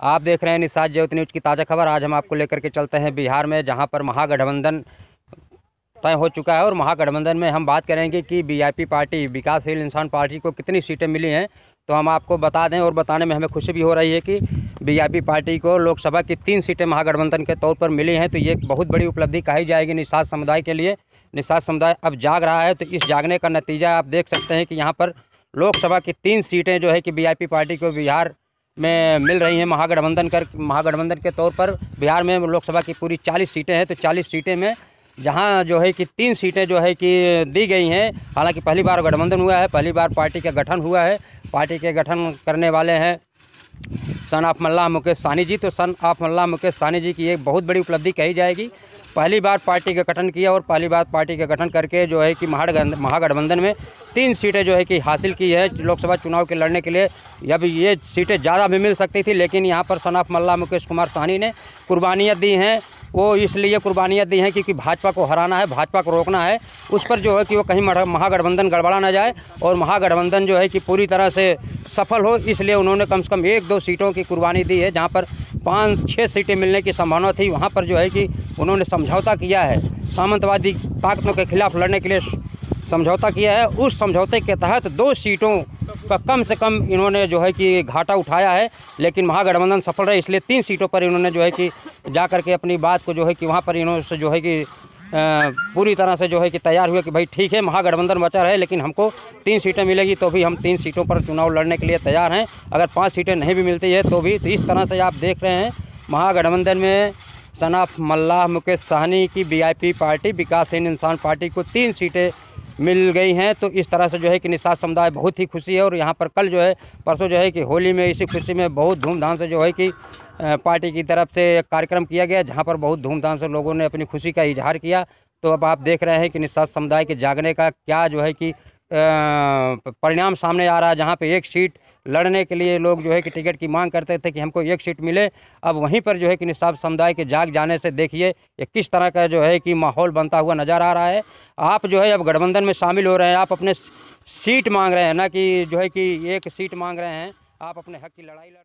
आप देख रहे हैं निषाद ज्योति न्यूज़ की ताज़ा खबर। आज हम आपको लेकर के चलते हैं बिहार में, जहाँ पर महागठबंधन तय हो चुका है और महागठबंधन में हम बात करेंगे कि बीआईपी पार्टी, विकासशील इंसान पार्टी को कितनी सीटें मिली हैं तो हम आपको बता दें और बताने में हमें खुशी भी हो रही है कि बीआईपी पार्टी को लोकसभा की तीन सीटें महागठबंधन के तौर पर मिली हैं तो ये बहुत बड़ी उपलब्धि कही जाएगी निषाद समुदाय के लिए। निषाद समुदाय अब जाग रहा है तो इस जागने का नतीजा आप देख सकते हैं कि यहाँ पर लोकसभा की तीन सीटें जो है कि बीआईपी पार्टी को बिहार में मिल रही हैं महागठबंधन कर, महागठबंधन के तौर पर। बिहार में लोकसभा की पूरी चालीस सीटें हैं तो चालीस सीटें में जहाँ जो है कि तीन सीटें जो है कि दी गई हैं। हालाँकि पहली बार गठबंधन हुआ है, पहली बार पार्टी का गठन हुआ है। पार्टी के गठन करने वाले हैं सन ऑफ़ मल्ला मुकेश सानी जी तो सन ऑफ़ मल्ला मुकेश सानी जी की एक बहुत बड़ी उपलब्धि कही जाएगी। पहली बार पार्टी का गठन किया और पहली बार पार्टी का गठन करके जो है कि महागठबंधन में तीन सीटें जो है कि हासिल की है। लोकसभा चुनाव के लड़ने के लिए अब ये सीटें ज़्यादा भी मिल सकती थी, लेकिन यहाँ पर सन ऑफ़ मल्ला मुकेश कुमार साहनी ने कुर्बानियाँ दी हैं। वो इसलिए कुर्बानियाँ दी हैं क्योंकि भाजपा को हराना है, भाजपा को रोकना है। उस पर जो है कि वो कहीं महागठबंधन गड़बड़ा ना जाए और महागठबंधन जो है कि पूरी तरह से सफल हो, इसलिए उन्होंने कम से कम एक दो सीटों की कुर्बानी दी है, जहाँ पर पाँच छः सीटें मिलने की संभावना थी। वहाँ पर जो है कि उन्होंने समझौता किया है। सामंतवादी ताकतों के खिलाफ लड़ने के लिए समझौता किया है। उस समझौते के तहत दो सीटों का कम से कम इन्होंने जो है कि घाटा उठाया है, लेकिन महागठबंधन सफल रहे, इसलिए तीन सीटों पर इन्होंने जो है कि जा कर के अपनी बात को जो है कि वहाँ पर इन्होंने जो है कि पूरी तरह से जो है कि तैयार हुए कि भाई ठीक है, महागठबंधन बचा रहे, लेकिन हमको तीन सीटें मिलेगी तो भी हम तीन सीटों पर चुनाव लड़ने के लिए तैयार हैं। अगर पाँच सीटें नहीं भी मिलती है तो भी तो इस तरह से आप देख रहे हैं, महागठबंधन में सनाफ मल्लाह मुकेश सहनी की वीआईपी पार्टी, विकासहीन इंसान पार्टी को तीन सीटें मिल गई हैं तो इस तरह से जो है कि निषाद समुदाय बहुत ही खुशी है और यहाँ पर कल जो है, परसों जो है कि होली में, इसी खुशी में बहुत धूमधाम से जो है कि पार्टी की तरफ़ से कार्यक्रम किया गया, जहाँ पर बहुत धूमधाम से लोगों ने अपनी खुशी का इजहार किया। तो अब आप देख रहे हैं कि निषाद समुदाय के जागने का क्या जो है कि परिणाम सामने आ रहा है। जहाँ पे एक सीट लड़ने के लिए लोग जो है कि टिकट की मांग करते थे कि हमको एक सीट मिले। अब वहीं पर जो है कि निषाद समुदाय के जाग जाने से देखिए, ये किस तरह का जो है कि माहौल बनता हुआ नज़र आ रहा है। आप जो है अब गठबंधन में शामिल हो रहे हैं, आप अपने सीट मांग रहे हैं ना कि जो है कि एक सीट मांग रहे हैं, आप अपने हक की लड़ाई लड़